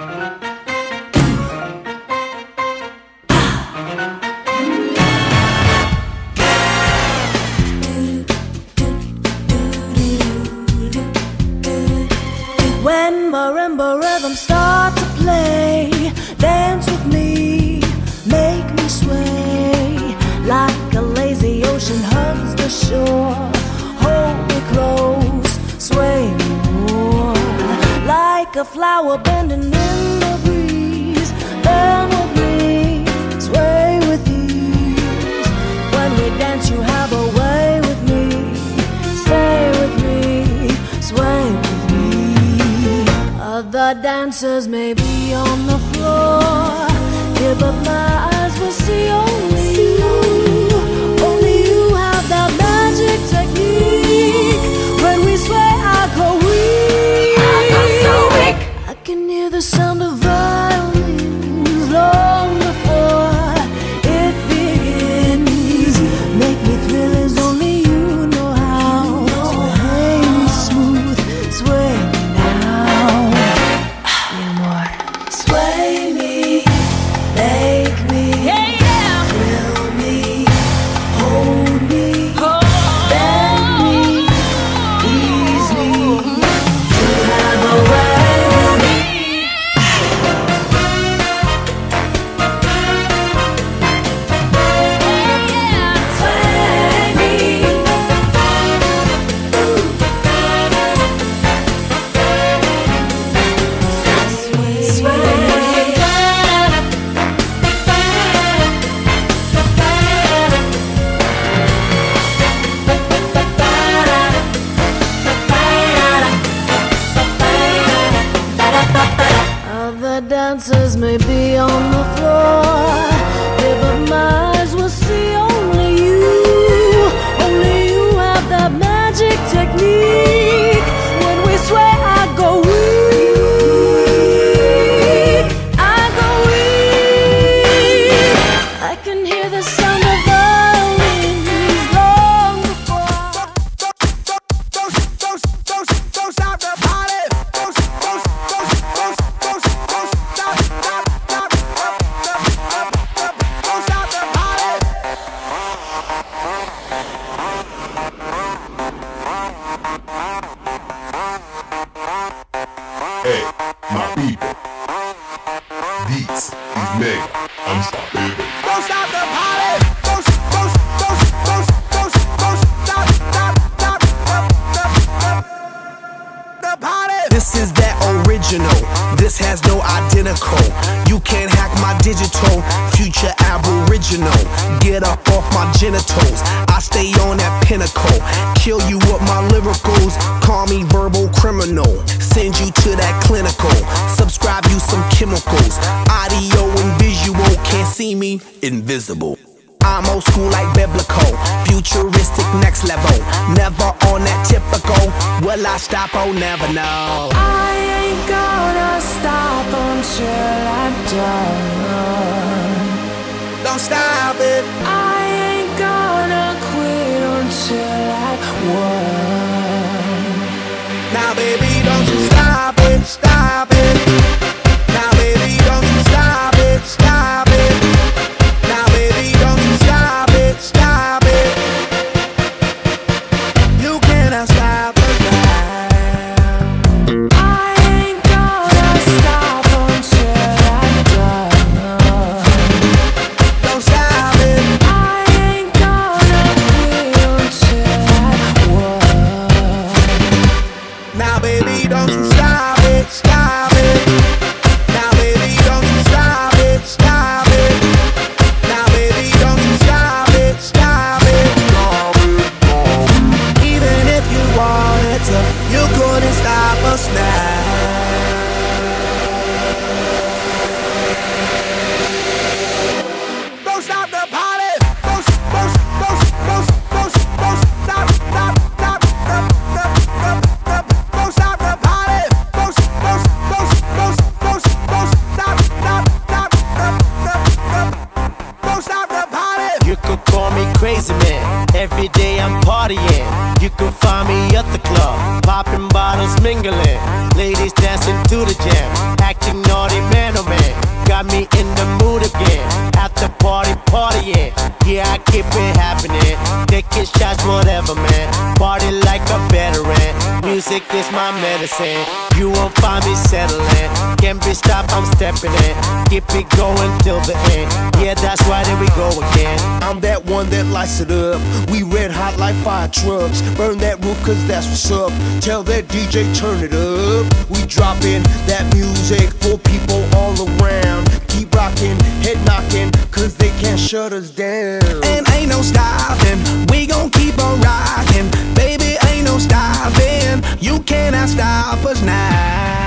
When marimba rhythms start to play, dance with me, make me sway like a lazy ocean hugs the shore. Hold me close, sway me more like a flower bending Dancers may be on the floor. May be on the is mega unstoppable. Don't stop the party. Don't, don't, don't, don't, don't, don't stop, stop, stop, stop, stop, stop the party. This is that original. This has no identical. You can't hack my digital. Future aboriginal. Get up off my genitals. I stay on that pinnacle. Kill you with my lyricals. Call me verbal criminal. Send you Oh, never know. I ain't gonna stop until I'm done. Don't stop it. I ain't gonna quit until I won. Every day I'm partying. You can find me at the club, popping bottles, mingling. Ladies dancing to the jam, acting naughty man, oh man. Got me in the mood again medicine. You won't find me settling. Can't be stopped, I'm stepping in. Keep it going till the end. Yeah, that's why here we go again. I'm that one that lights it up. We red hot like fire trucks. Burn that roof, cause that's what's up. Tell that DJ, turn it up. We dropping that music for people all around. Keep rocking, head knocking, cause they can't shut us down. And ain't no stopping, we gon' keep on rocking. Baby, ain't no stopping, you cannot stop us now.